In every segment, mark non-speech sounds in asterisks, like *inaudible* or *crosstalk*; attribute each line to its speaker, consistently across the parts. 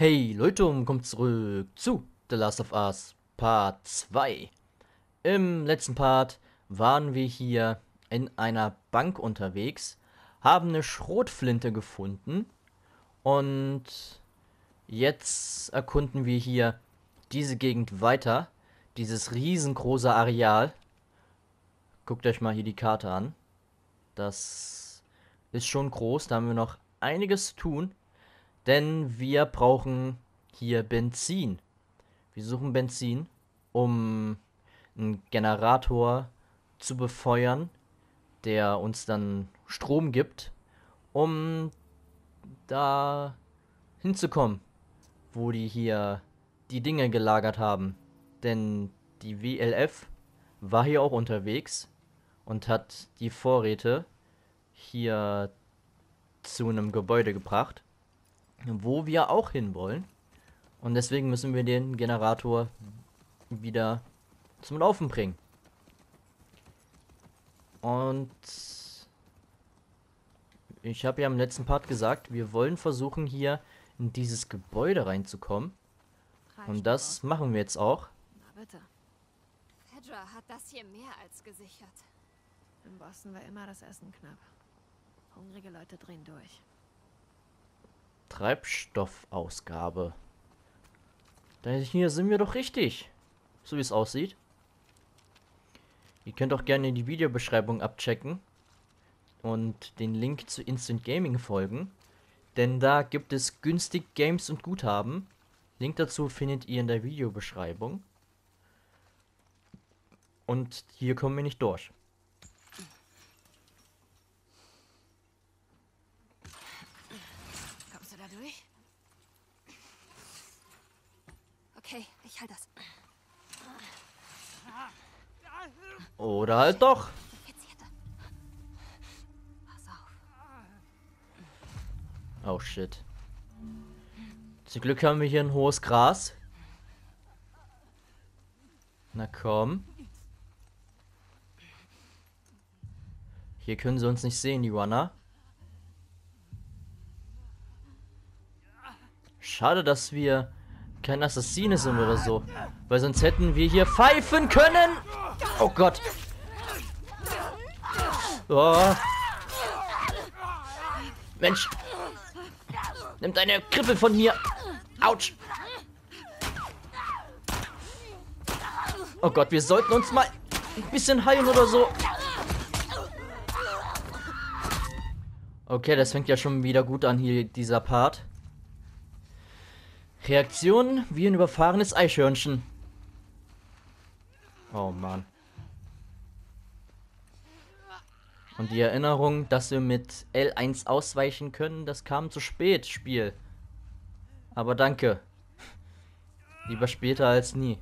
Speaker 1: Hey Leute und kommt zurück zu The Last of Us Part 2. Im letzten Part waren wir hier in einer Bank unterwegs, haben eine Schrotflinte gefunden und jetzt erkunden wir hier diese Gegend weiter, dieses riesengroße Areal. Guckt euch mal hier die Karte an. Das ist schon groß, da haben wir noch einiges zu tun. Denn wir brauchen hier Benzin. Wir suchen Benzin, um einen Generator zu befeuern, der uns dann Strom gibt, um da hinzukommen, wo die hier die Dinge gelagert haben. Denn die WLF war hier auch unterwegs und hat die Vorräte hier zu einem Gebäude gebracht wo wir auch hinwollen. Und deswegen müssen wir den Generator wieder zum Laufen bringen. Und ich habe ja im letzten Part gesagt, wir wollen versuchen hier in dieses Gebäude reinzukommen. Und das machen wir jetzt auch.
Speaker 2: Na bitte. Fedra hat das hier mehr als gesichert.
Speaker 3: Im Boston war immer das Essen knapp. Hungrige Leute drehen durch.
Speaker 1: Treibstoffausgabe. Da hier sind wir doch richtig. So wie es aussieht. Ihr könnt auch gerne die Videobeschreibung abchecken und den Link zu Instant Gaming folgen. Denn da gibt es günstig Games und Guthaben. Link dazu findet ihr in der Videobeschreibung. Und hier kommen wir nicht durch.
Speaker 2: Okay, ich halte das.
Speaker 1: Oder halt doch. Oh shit. Zum Glück haben wir hier ein hohes Gras. Na komm. Hier können sie uns nicht sehen, die Runner. Schade, dass wir kein Assassine sind oder so. Weil sonst hätten wir hier pfeifen können. Oh Gott. Oh. Mensch. Nimm deine Krippe von mir. Autsch. Oh Gott, wir sollten uns mal ein bisschen heilen oder so. Okay, das fängt ja schon wieder gut an hier, dieser Part. Reaktion wie ein überfahrenes Eichhörnchen. Oh Mann. Und die Erinnerung, dass wir mit L1 ausweichen können, das kam zu spät, Spiel. Aber danke. Lieber später als nie.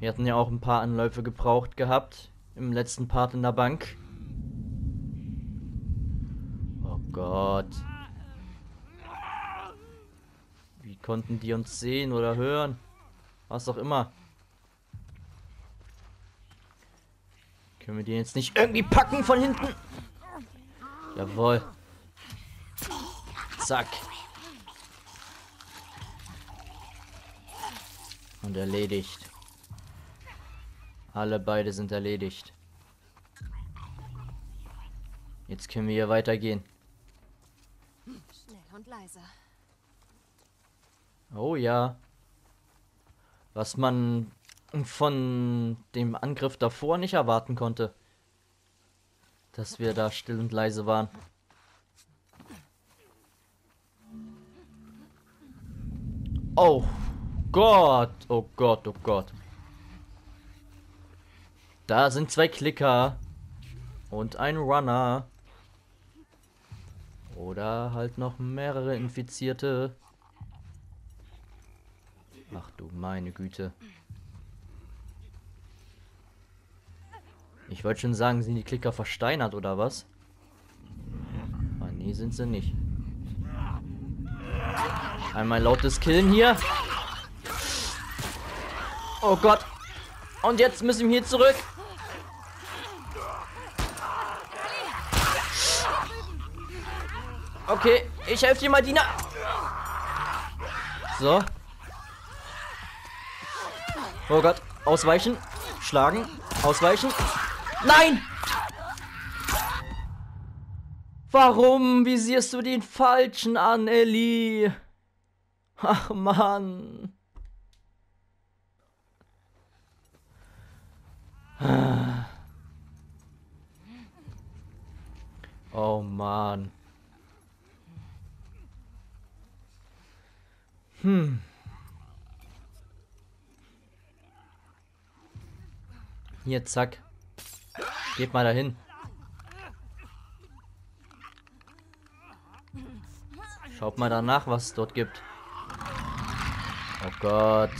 Speaker 1: Wir hatten ja auch ein paar Anläufe gebraucht gehabt. Im letzten Part in der Bank. Oh Gott. Konnten die uns sehen oder hören. Was auch immer. Können wir die jetzt nicht irgendwie packen von hinten? Jawohl. Zack. Und erledigt. Alle beide sind erledigt. Jetzt können wir hier weitergehen.
Speaker 2: Schnell und leiser.
Speaker 1: Oh ja. Was man von dem Angriff davor nicht erwarten konnte. Dass wir da still und leise waren. Oh Gott, oh Gott, oh Gott. Da sind zwei Klicker und ein Runner. Oder halt noch mehrere Infizierte. Ach du meine Güte. Ich wollte schon sagen, sind die Klicker versteinert oder was? Ah, nee, sind sie nicht. Einmal lautes Killen hier. Oh Gott. Und jetzt müssen wir hier zurück. Okay, ich helfe dir mal, Dina. So. Oh Gott. Ausweichen. Schlagen. Ausweichen. Nein! Warum visierst du den Falschen an, Ellie? Ach, Mann. Oh, Mann. Hm. Hier, zack. Geht mal dahin. Schaut mal danach, was es dort gibt. Oh Gott.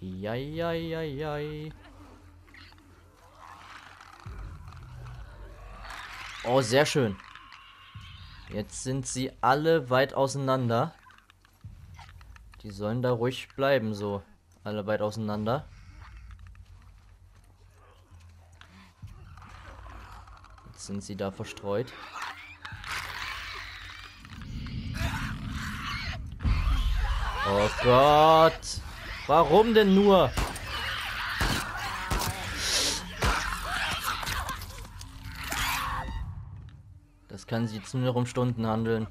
Speaker 1: Jai, Oh, sehr schön. Jetzt sind sie alle weit auseinander. Die sollen da ruhig bleiben, so. Alle weit auseinander. Jetzt sind sie da verstreut. Oh Gott. Warum denn nur? Kann sich jetzt nur noch um Stunden handeln.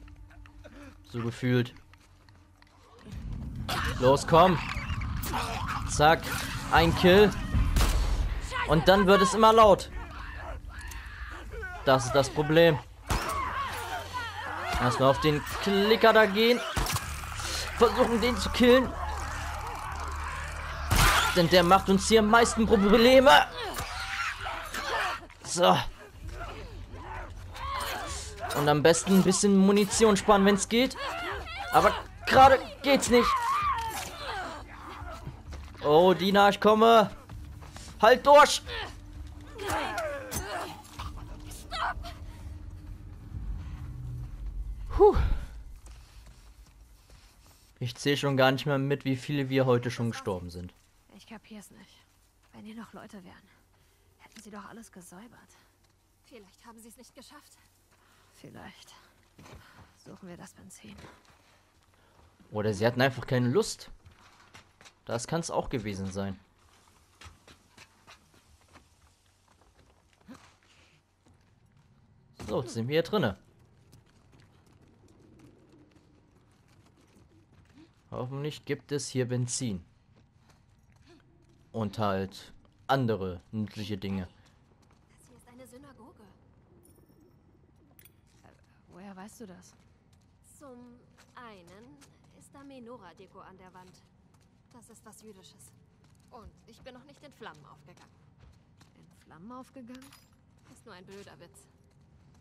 Speaker 1: So gefühlt. Los, komm. Zack. Ein Kill. Und dann wird es immer laut. Das ist das Problem. Erstmal auf den Klicker da gehen. Versuchen den zu killen. Denn der macht uns hier am meisten Probleme. So. Und am besten ein bisschen Munition sparen, wenn es geht. Aber gerade geht's nicht. Oh, Dina, ich komme. Halt durch. Puh. Ich zähle schon gar nicht mehr mit, wie viele wir heute schon gestorben sind.
Speaker 3: Ich kapier's nicht. Wenn hier noch Leute wären, hätten sie doch alles gesäubert.
Speaker 2: Vielleicht haben sie es nicht geschafft.
Speaker 3: Vielleicht. Suchen wir das Benzin.
Speaker 1: Oder sie hatten einfach keine Lust. Das kann es auch gewesen sein. So, jetzt sind wir hier drinne. Hoffentlich gibt es hier Benzin. Und halt andere nützliche Dinge.
Speaker 2: Das hier ist eine Synagoge.
Speaker 3: Woher weißt du das?
Speaker 2: Zum einen ist da Menora-Deko an der Wand. Das ist was Jüdisches. Und ich bin noch nicht in Flammen aufgegangen.
Speaker 3: In Flammen aufgegangen?
Speaker 2: Ist nur ein blöder Witz.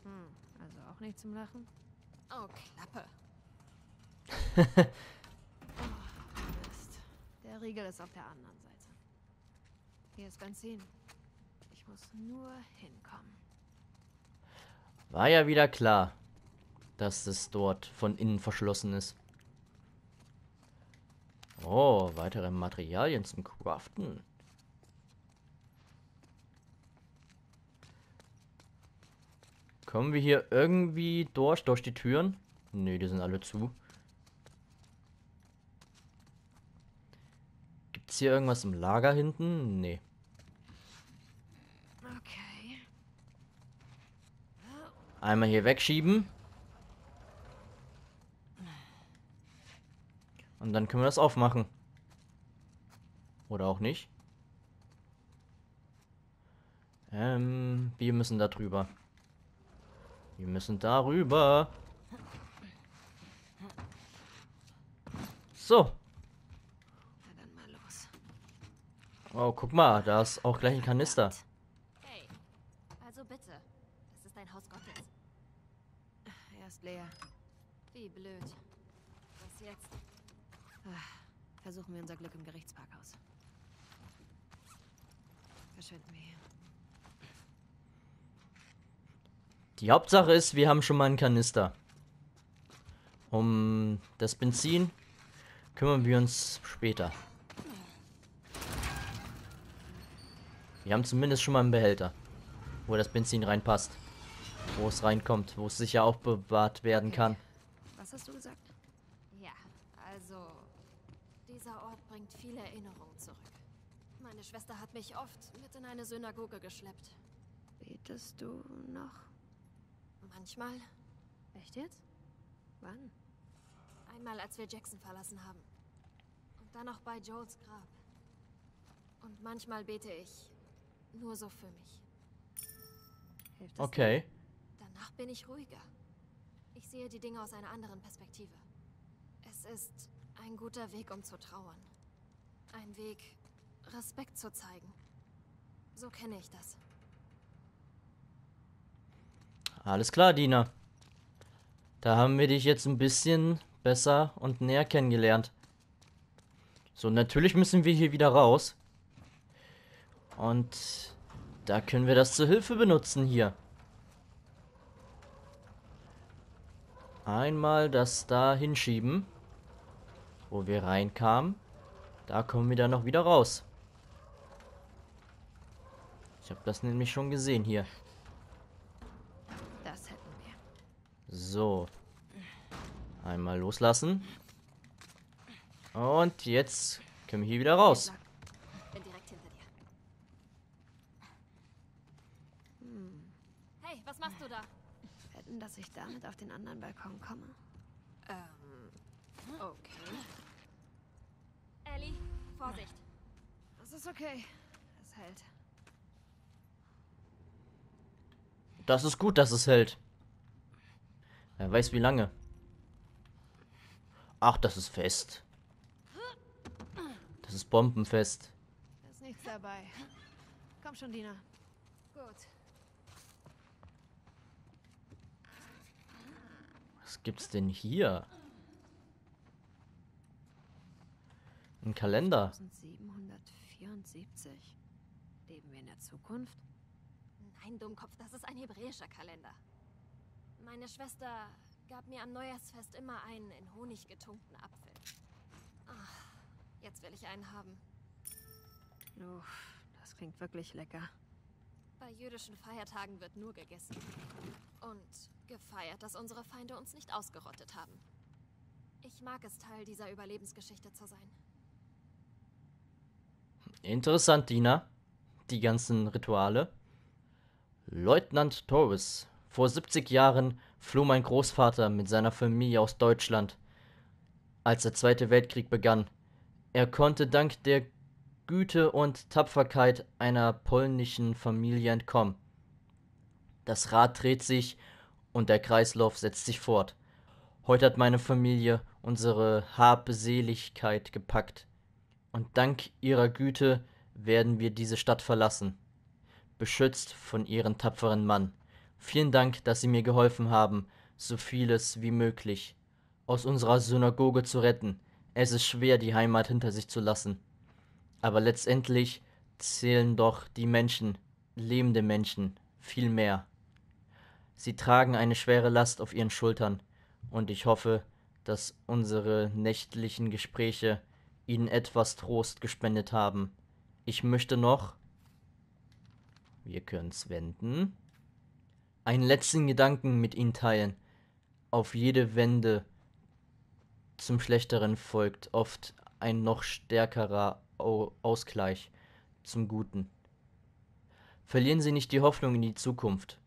Speaker 3: Hm, also auch nicht zum Lachen?
Speaker 2: Oh, Klappe. *laughs*
Speaker 3: Mist. Der Riegel ist auf der anderen Seite. Hier ist Benzin. Ich muss nur hinkommen.
Speaker 1: War ja wieder klar, dass es dort von innen verschlossen ist. Oh, weitere Materialien zum Craften. Kommen wir hier irgendwie durch, durch die Türen? Ne, die sind alle zu. Gibt's hier irgendwas im Lager hinten? Nee.
Speaker 3: Okay.
Speaker 1: Einmal hier wegschieben. Und dann können wir das aufmachen. Oder auch nicht. Ähm, wir müssen da drüber. Wir müssen darüber. So.
Speaker 3: Dann mal los.
Speaker 1: Oh, guck mal, da ist auch gleich ein Kanister.
Speaker 2: Hey, also bitte. Das ist ein Haus Gottes.
Speaker 3: Er ist leer.
Speaker 2: Wie blöd. Was jetzt?
Speaker 3: Versuchen wir unser Glück im Gerichtsparkhaus. Verschwinden wir hier.
Speaker 1: Die Hauptsache ist, wir haben schon mal einen Kanister. Um das Benzin kümmern wir uns später. Wir haben zumindest schon mal einen Behälter. wo das Benzin reinpasst. Wo es reinkommt, wo es sicher aufbewahrt werden kann.
Speaker 3: Was hast du gesagt?
Speaker 2: Ja, also. Dieser Ort bringt viele Erinnerungen zurück. Meine Schwester hat mich oft mit in eine Synagoge geschleppt.
Speaker 3: Betest du noch?
Speaker 2: Manchmal,
Speaker 3: Echt jetzt? Wann?
Speaker 2: einmal als wir Jackson verlassen haben. Und dann noch bei Joels Grab. Und manchmal bete ich nur so für mich.
Speaker 3: Hilft das
Speaker 1: Okay.
Speaker 2: Danach bin ich ruhiger. Ich sehe die Dinge aus einer anderen Perspektive. Es ist ein guter Weg, um zu trauern. Ein Weg, Respekt zu zeigen. So kenne ich das.
Speaker 1: Alles klar, Dina. Da haben wir dich jetzt ein bisschen besser und näher kennengelernt. So, natürlich müssen wir hier wieder raus. Und da können wir das zur Hilfe benutzen hier. Einmal das da hinschieben, wo wir reinkamen. Da kommen wir dann noch wieder raus. Ich habe das nämlich schon gesehen hier.
Speaker 3: Das hätten wir.
Speaker 1: So. Einmal loslassen. Und jetzt können wir hier wieder raus.
Speaker 2: Bin direkt hinter dir. Hey, was machst du da?
Speaker 3: Wetten, dass ich damit auf den anderen Balkon komme.
Speaker 2: Ähm, okay. Ellie, Vorsicht.
Speaker 3: Das ist okay. Es hält.
Speaker 1: Das ist gut, dass es hält. Wer weiß wie lange. Ach, das ist fest. Das ist bombenfest.
Speaker 3: Da ist nichts dabei. Komm schon, Dina.
Speaker 2: Gut.
Speaker 1: Was gibt's denn hier? Ein Kalender.
Speaker 3: 1774. Leben wir in der Zukunft?
Speaker 2: Nein, Dummkopf, das ist ein hebräischer Kalender. Meine Schwester gab mir am Neujahrsfest immer einen in Honig getunkten Apfel. Ach, jetzt will ich einen haben.
Speaker 3: Uff, das klingt wirklich lecker.
Speaker 2: Bei jüdischen Feiertagen wird nur gegessen. Und gefeiert, dass unsere Feinde uns nicht ausgerottet haben. Ich mag es, Teil dieser Überlebensgeschichte zu sein.
Speaker 1: Interessant, Dina. Die ganzen Rituale. Leutnant Torres. Vor 70 Jahren floh mein Großvater mit seiner Familie aus Deutschland, als der Zweite Weltkrieg begann. Er konnte dank der Güte und Tapferkeit einer polnischen Familie entkommen. Das Rad dreht sich und der Kreislauf setzt sich fort. Heute hat meine Familie unsere Habseligkeit gepackt und dank ihrer Güte werden wir diese Stadt verlassen, beschützt von ihren tapferen Mann. Vielen Dank, dass Sie mir geholfen haben, so vieles wie möglich aus unserer Synagoge zu retten. Es ist schwer, die Heimat hinter sich zu lassen. Aber letztendlich zählen doch die Menschen, lebende Menschen, viel mehr. Sie tragen eine schwere Last auf ihren Schultern, und ich hoffe, dass unsere nächtlichen Gespräche ihnen etwas Trost gespendet haben. Ich möchte noch. Wir können's wenden. Einen letzten Gedanken mit ihnen teilen. Auf jede Wende zum Schlechteren folgt oft ein noch stärkerer Au Ausgleich zum Guten. Verlieren Sie nicht die Hoffnung in die Zukunft.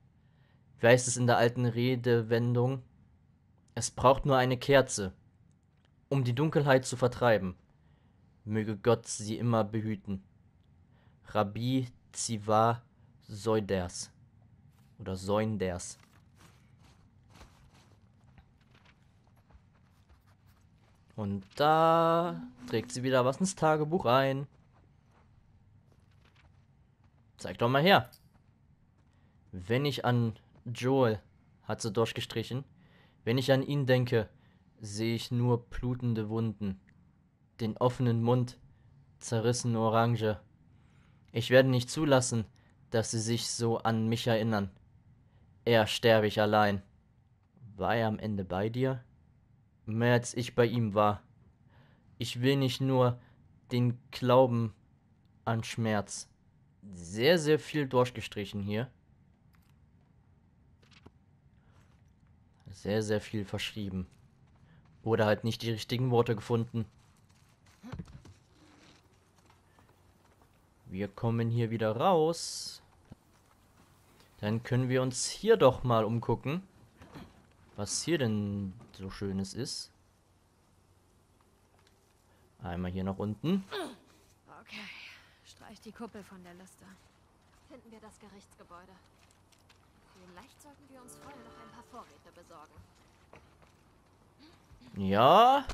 Speaker 1: Wie heißt es in der alten Redewendung? Es braucht nur eine Kerze, um die Dunkelheit zu vertreiben. Möge Gott sie immer behüten. Rabbi Ziva Soiders. Oder Soinders. Und da trägt sie wieder was ins Tagebuch ein. Zeig doch mal her. Wenn ich an Joel, hat sie durchgestrichen, wenn ich an ihn denke, sehe ich nur blutende Wunden, den offenen Mund, zerrissen Orange. Ich werde nicht zulassen, dass sie sich so an mich erinnern. Er sterbe ich allein. War er am Ende bei dir? Mehr als ich bei ihm war. Ich will nicht nur den Glauben an Schmerz. Sehr, sehr viel durchgestrichen hier. Sehr, sehr viel verschrieben. Oder halt nicht die richtigen Worte gefunden. Wir kommen hier wieder raus. Dann können wir uns hier doch mal umgucken, was hier denn so Schönes ist. Einmal hier nach unten.
Speaker 3: Okay, streich die Kuppel von der Liste.
Speaker 2: Finden wir das Gerichtsgebäude. Vielleicht sollten wir uns vorher noch ein paar Vorräte besorgen.
Speaker 1: Ja,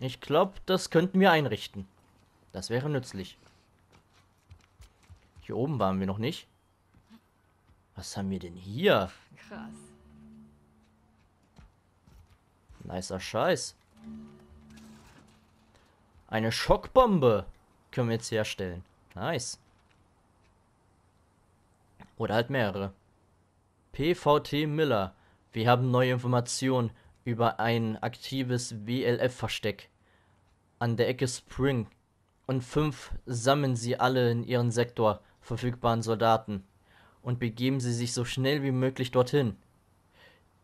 Speaker 1: ich glaube, das könnten wir einrichten. Das wäre nützlich. Hier oben waren wir noch nicht. Was haben wir denn hier?
Speaker 3: Krass.
Speaker 1: Nicer Scheiß. Eine Schockbombe können wir jetzt herstellen. Nice. Oder halt mehrere. PVT Miller. Wir haben neue Informationen über ein aktives WLF-Versteck an der Ecke Spring. Und fünf sammeln sie alle in ihren Sektor verfügbaren Soldaten und begeben sie sich so schnell wie möglich dorthin.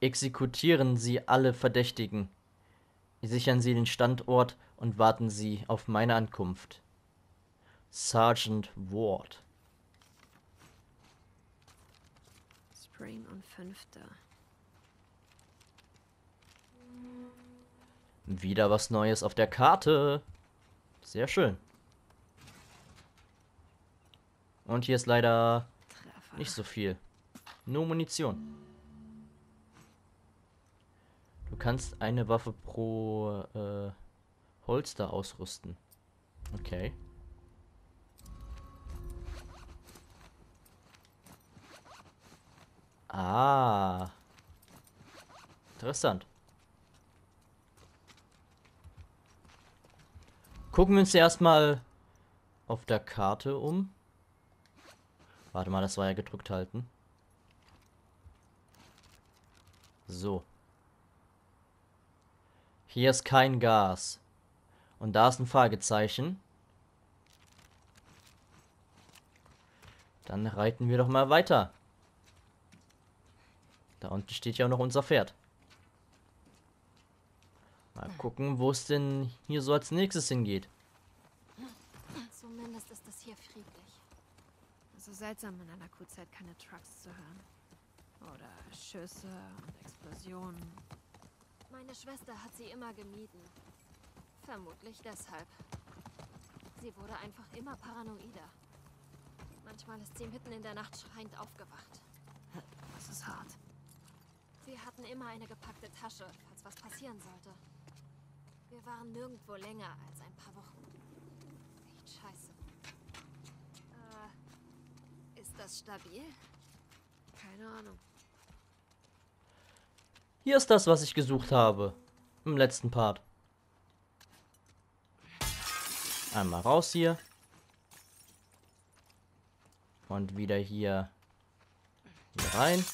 Speaker 1: Exekutieren sie alle Verdächtigen. Sichern sie den Standort und warten sie auf meine Ankunft. Sergeant Ward.
Speaker 3: Spring und Fünfter.
Speaker 1: Wieder was Neues auf der Karte. Sehr schön. Und hier ist leider
Speaker 3: Treffer.
Speaker 1: nicht so viel. Nur Munition. Du kannst eine Waffe pro äh, Holster ausrüsten. Okay. Ah. Interessant. Gucken wir uns erstmal auf der Karte um. Warte mal, das war ja gedrückt halten. So. Hier ist kein Gas. Und da ist ein Fragezeichen. Dann reiten wir doch mal weiter. Da unten steht ja auch noch unser Pferd. Mal gucken, wo es denn hier so als nächstes hingeht.
Speaker 2: Zumindest ist es hier friedlich.
Speaker 3: So seltsam in einer QZ keine Trucks zu hören. Oder Schüsse und Explosionen.
Speaker 2: Meine Schwester hat sie immer gemieden. Vermutlich deshalb. Sie wurde einfach immer paranoider. Manchmal ist sie mitten in der Nacht schreiend aufgewacht.
Speaker 3: Das ist hart.
Speaker 2: Wir hatten immer eine gepackte Tasche, falls was passieren sollte. Wir waren nirgendwo länger als ein paar Wochen. Echt scheiße. Äh, ist das stabil?
Speaker 3: Keine Ahnung.
Speaker 1: Hier ist das, was ich gesucht habe. Im letzten Part. Einmal raus hier. Und wieder hier, hier rein.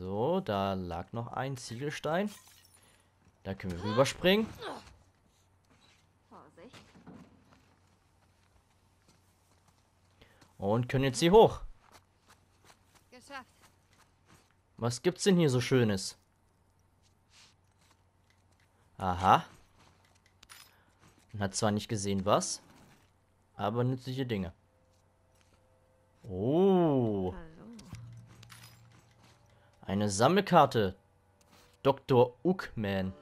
Speaker 1: So, da lag noch ein Ziegelstein. Da können wir rüberspringen. Und können jetzt hier hoch. Was gibt's denn hier so Schönes? Aha. Man hat zwar nicht gesehen, was, aber nützliche Dinge. Oh. Eine Sammelkarte. Dr. Uckman.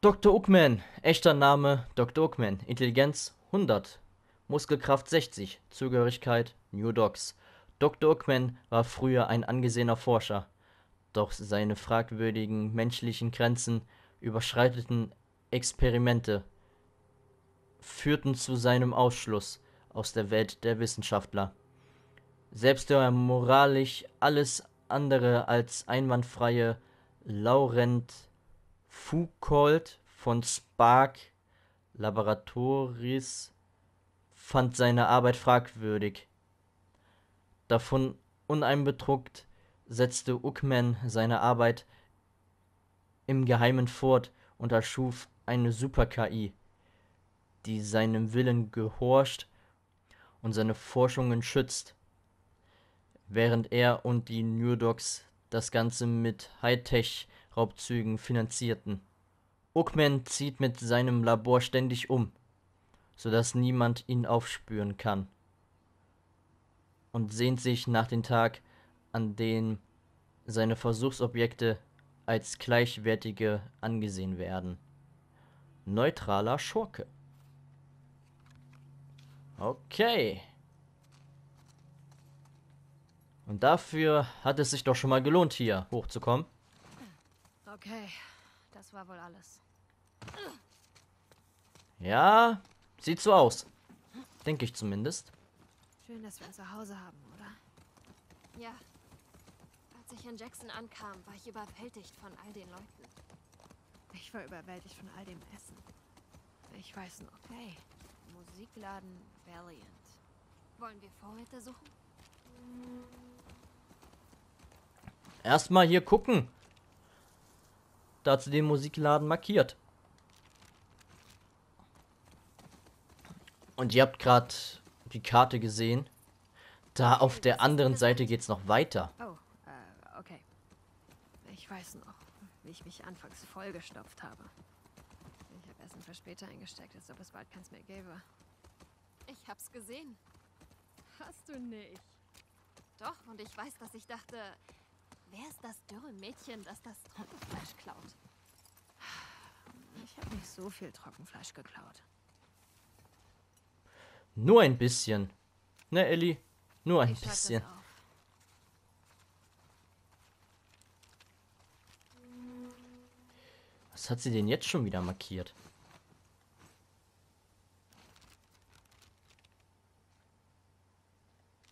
Speaker 1: Dr. Uckman, echter Name Dr. Uckman, Intelligenz 100, Muskelkraft 60, Zugehörigkeit New Dogs. Dr. Uckman war früher ein angesehener Forscher, doch seine fragwürdigen menschlichen Grenzen überschreiteten Experimente führten zu seinem Ausschluss aus der Welt der Wissenschaftler. Selbst der moralisch alles andere als einwandfreie Laurent Foucault von Spark Laboratories fand seine Arbeit fragwürdig. Davon uneinbedruckt setzte Uckman seine Arbeit im Geheimen fort und erschuf eine Super-KI, die seinem Willen gehorcht und seine Forschungen schützt, während er und die New Dogs das Ganze mit Hightech-Raubzügen finanzierten. Oakman zieht mit seinem Labor ständig um, sodass niemand ihn aufspüren kann und sehnt sich nach dem Tag, an dem seine Versuchsobjekte als gleichwertige angesehen werden. Neutraler Schurke. Okay. Und dafür hat es sich doch schon mal gelohnt, hier hochzukommen.
Speaker 3: Okay, das war wohl alles.
Speaker 1: Ja, sieht so aus. Denke ich zumindest.
Speaker 3: Schön, dass wir ein Zuhause haben, oder?
Speaker 2: Ja. Als ich in Jackson ankam, war ich überwältigt von all den Leuten.
Speaker 3: Ich war überwältigt von all dem Essen. Ich weiß noch. Hey, Musikladen Valiant.
Speaker 2: Wollen wir Vorräte suchen?
Speaker 1: Erstmal hier gucken. Da hat sie den Musikladen markiert. Und ihr habt gerade die Karte gesehen. Da auf der anderen Seite geht's noch weiter.
Speaker 3: Oh, äh, okay. Ich weiß noch, wie ich mich anfangs vollgestopft habe. Ich habe Essen für später eingesteckt, als ob es bald keins mehr gäbe.
Speaker 2: Ich hab's gesehen.
Speaker 3: Hast du nicht?
Speaker 2: Doch, und ich weiß, dass ich dachte, wer ist das dürre Mädchen, das das Trockenfleisch klaut?
Speaker 3: Ich habe nicht so viel Trockenfleisch geklaut.
Speaker 1: Nur ein bisschen. Ne, Ellie? Nur ein
Speaker 3: Ich
Speaker 1: bisschen. Was hat sie denn jetzt schon wieder markiert?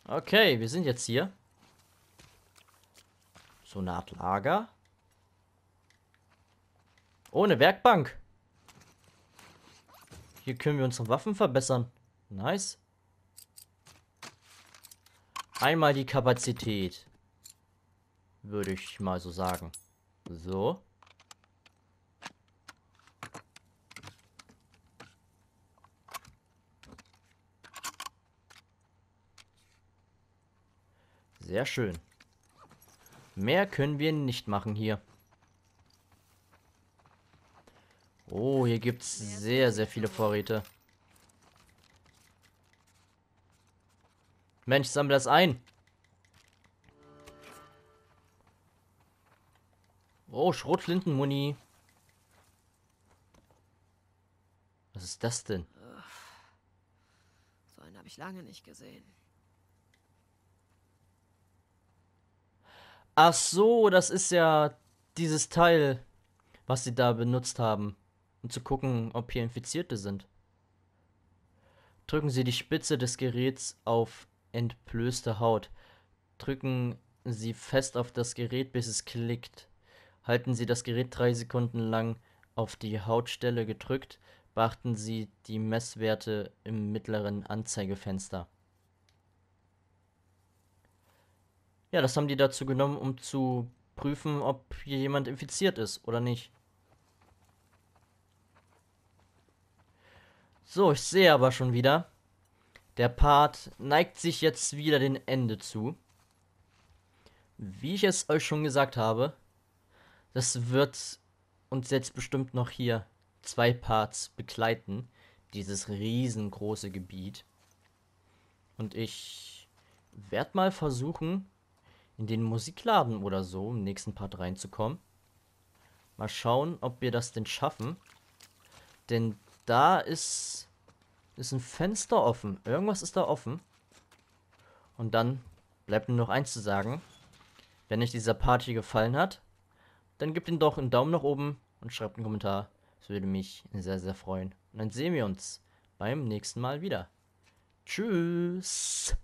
Speaker 1: Okay, wir sind jetzt hier. So eine Art Lager. Ohne Werkbank. Hier können wir unsere Waffen verbessern. Nice. Einmal die Kapazität. Würde ich mal so sagen. So. Sehr schön. Mehr können wir nicht machen hier. Oh, hier gibt's sehr, sehr viele Vorräte. Mensch, sammle das ein. Oh, Schrotflintenmuni. Was ist das denn?
Speaker 3: So einen habe ich lange nicht gesehen.
Speaker 1: Ach so, das ist ja dieses Teil, was sie da benutzt haben, um zu gucken, ob hier Infizierte sind. Drücken Sie die Spitze des Geräts auf entblößte Haut. Drücken Sie fest auf das Gerät, bis es klickt. Halten Sie das Gerät drei Sekunden lang auf die Hautstelle gedrückt. Beachten Sie die Messwerte im mittleren Anzeigefenster. Ja, das haben die dazu genommen, um zu prüfen, ob hier jemand infiziert ist oder nicht. So, ich sehe aber schon wieder, der Part neigt sich jetzt wieder dem Ende zu. Wie ich es euch schon gesagt habe, das wird uns jetzt bestimmt noch hier zwei Parts begleiten, dieses riesengroße Gebiet. Und ich werde mal versuchen, in den Musikladen oder so im nächsten Part reinzukommen. Mal schauen, ob wir das denn schaffen. Denn da ist, ist ein Fenster offen. Irgendwas ist da offen. Und dann bleibt nur noch eins zu sagen. Wenn euch dieser Part hier gefallen hat, dann gebt ihm doch einen Daumen nach oben und schreibt einen Kommentar. Das würde mich sehr, sehr freuen. Und dann sehen wir uns beim nächsten Mal wieder. Tschüss.